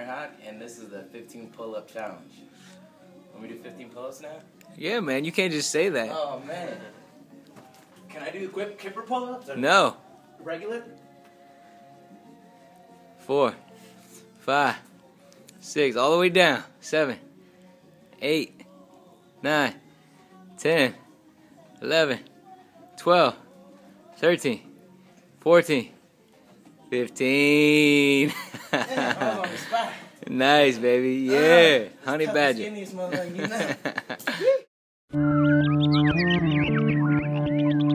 And this is the 15 pull up challenge. Want me to do 15 pull ups now? Yeah, man, you can't just say that. Oh, man. Can I do grip kipper pull ups? No. Regular? Four, five, six, all the way down. Seven, eight, nine, ten, eleven, twelve, thirteen, fourteen, fifteen. nice, baby. Ah, yeah, honey badger. skinniest motherfucker you know.